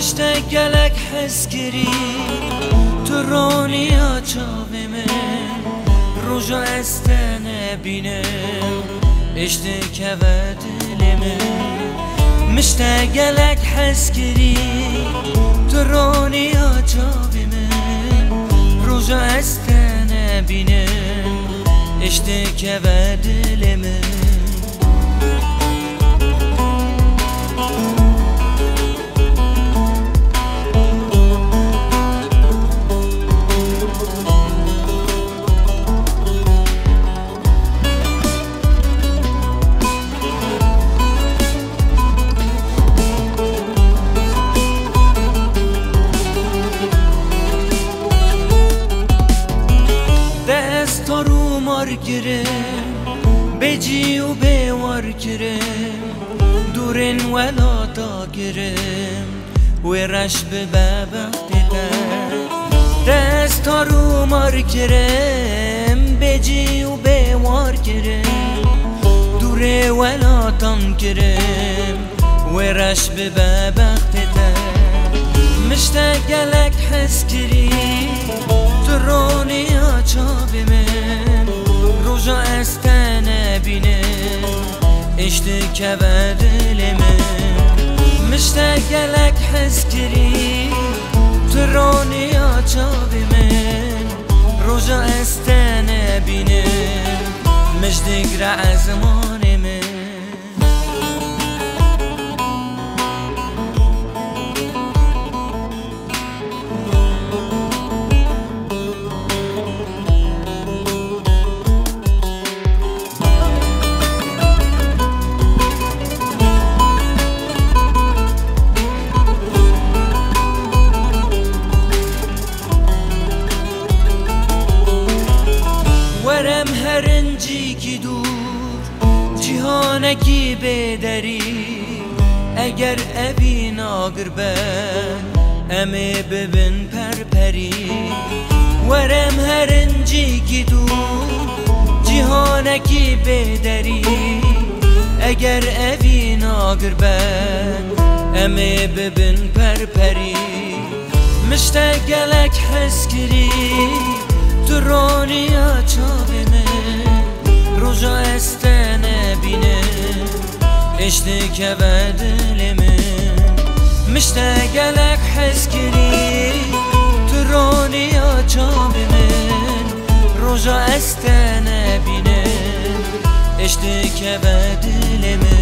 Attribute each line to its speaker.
Speaker 1: مشتاق لك حس تروني چاوی من. روژا استنه بینم اشتکه و دلمه مشتاق لك حس کری تروني چاوی من. روژا استنه بینم کرم بجی و بیوار کرم دورن ولا تا کرم و رش به ببخت دست رو مار کرم بجی و بیوار کرم دوره ولا تان کرم و رش به ببخت مشتاق لك حس كري تروني عجاب من روجا استنى بيني اشتك بدل من مشتاق لك حس كري تروني عجاب من. روجا استنى جهانکی بدری اگر ابی ناگر بن امه ببن پری ورم هرنجی کی دو جهانکی بدری اگر ابی ناگر بن امه ببن پری مشتاق لك حس کری. eşlik evedilimi Mişte gelek heskiri Troni açabimin Roja estene binin. Eşlik evedilimi